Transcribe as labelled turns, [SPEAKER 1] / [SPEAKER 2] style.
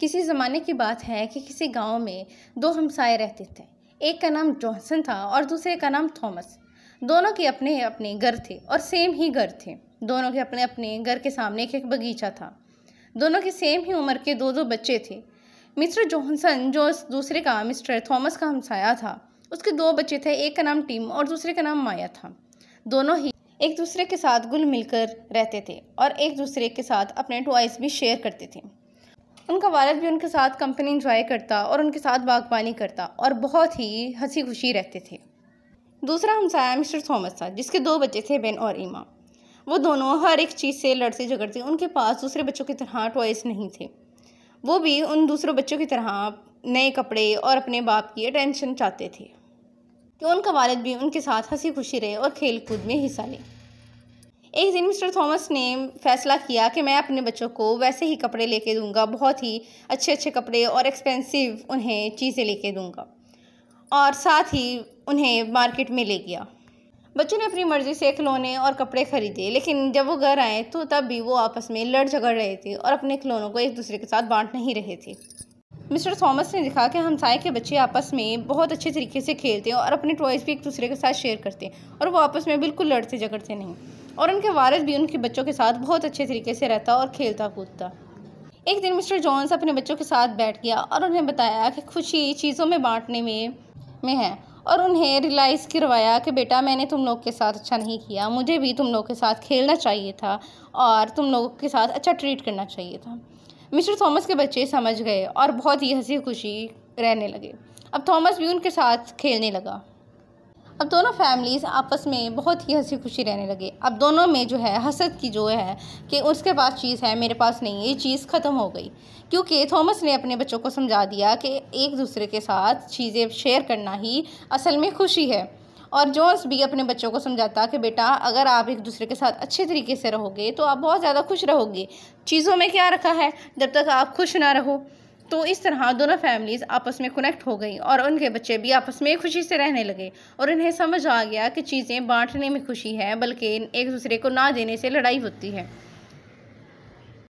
[SPEAKER 1] किसी ज़माने की बात है कि किसी गाँव में दो हमसाए रहते थे। एक का नाम जॉनसन था और दूसरे का नाम थॉमस। दोनों के अपने अपने घर थे और सेम ही घर थे। दोनों के अपने अपने घर के सामने एक बगीचा था। दोनों के सेम ही उम्र के दो दो बच्चे थे। मिस्टर जॉनसन, जो दूसरे का मिस्टर थॉमस का हमसाया था, उसके दो बच्चे थे, एक का नाम टीम और दूसरे का नाम माया था। दोनों ही एक दूसरे के साथ गुल मिलकर रहते थे और एक दूसरे के साथ अपने टॉयस भी शेयर करते थे। उनका वालद भी उनके साथ कंपनी इंजॉय करता और उनके साथ बागबानी करता और बहुत ही हँसी खुशी रहते थे। दूसरा हमसाया मिस्टर थॉमस था जिसके दो बच्चे थे, बेन और ईमा। वो दोनों हर एक चीज़ से लड़ते झगड़ते, उनके पास दूसरे बच्चों की तरह टॉयस नहीं थे। वो भी उन दूसरों बच्चों की तरह नए कपड़े और अपने बाप की अटेंशन चाहते थे। कि उनका वालद भी उनके साथ हँसी खुशी रहे और खेल कूद में हिस्सा ले। एक दिन मिस्टर थॉमस ने फैसला किया कि मैं अपने बच्चों को वैसे ही कपड़े लेके दूँगा, बहुत ही अच्छे अच्छे कपड़े और एक्सपेंसिव उन्हें चीज़ें लेके दूँगा और साथ ही उन्हें मार्केट में ले गया। बच्चों ने अपनी मर्ज़ी से खिलौने और कपड़े खरीदे, लेकिन जब वो घर आए तो तब भी वो आपस में लड़ झगड़ रहे थे और अपने खिलौनों को एक दूसरे के साथ बांट नहीं रहे थे। मिस्टर थॉमस ने देखा कि हमसाए के बच्चे आपस में बहुत अच्छे तरीके से खेलते हैं और अपने टॉयज़ भी एक दूसरे के साथ शेयर करते हैं और वो आपस में बिल्कुल लड़ते झगड़ते नहीं। और उनके वारिस भी उनके बच्चों के साथ बहुत अच्छे तरीके से रहता और खेलता कूदता। एक दिन मिस्टर जॉन्स अपने बच्चों के साथ बैठ गया और उन्हें बताया कि खुशी चीज़ों में बांटने में में है और उन्हें रियलाइज़ करवाया कि बेटा मैंने तुम लोग के साथ अच्छा नहीं किया, मुझे भी तुम लोग के साथ खेलना चाहिए था और तुम लोगों के साथ अच्छा ट्रीट करना चाहिए था। मिस्टर थॉमस के बच्चे समझ गए और बहुत ही हँसी खुशी रहने लगे। अब थॉमस भी उनके साथ खेलने लगा। अब दोनों फैमिलीज़ आपस में बहुत ही हँसी खुशी रहने लगे। अब दोनों में जो है हसद की जो है कि उसके पास चीज़ है, मेरे पास नहीं ये चीज़ ख़त्म हो गई। क्योंकि थॉमस ने अपने बच्चों को समझा दिया कि एक दूसरे के साथ चीज़ें शेयर करना ही असल में खुशी है। और जोन्स भी अपने बच्चों को समझाता कि, बेटा, अगर आप एक दूसरे के साथ अच्छे तरीके से रहोगे तो आप बहुत ज़्यादा खुश रहोगे। चीज़ों में क्या रखा है? जब तक आप खुश ना रहो। तो इस तरह दोनों फैमिलीज़ आपस में कनेक्ट हो गई और उनके बच्चे भी आपस में खुशी से रहने लगे और उन्हें समझ आ गया कि चीज़ें बांटने में खुशी है, बल्कि एक दूसरे को ना देने से लड़ाई होती है।